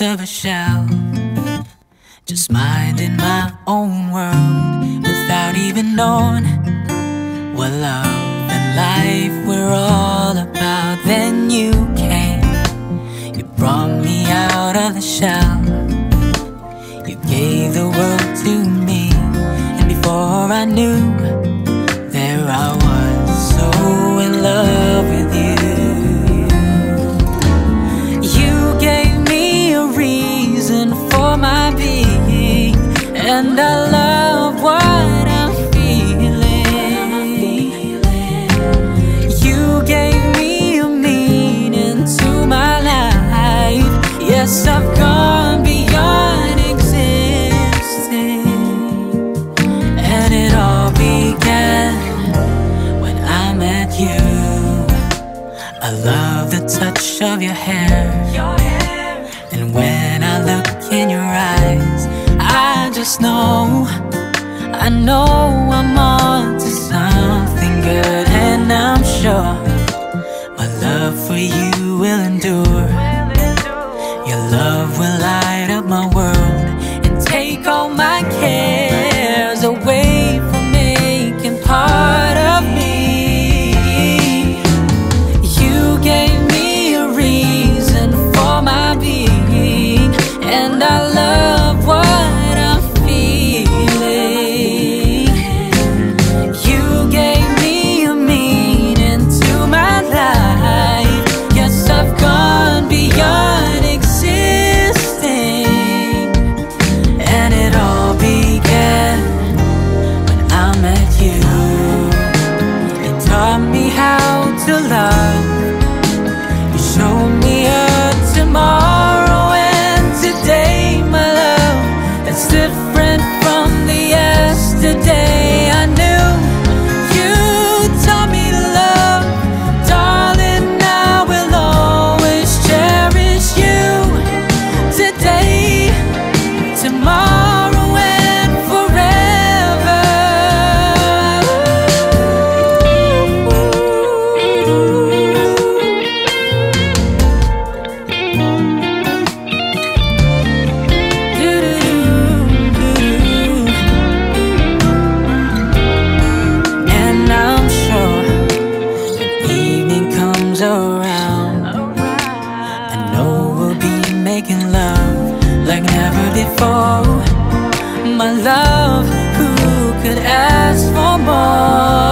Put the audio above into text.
of a shell, just minding my own world without even knowing what love life were all about. Then you came, you brought me out of the shell, you gave the world to me, and before I knew, there I was, so in love with you. You gave me a reason for my being, and I love I love the touch of your hair. And when I look in your eyes, I just know, I know I'm on to something. like never before My love, who could ask for more?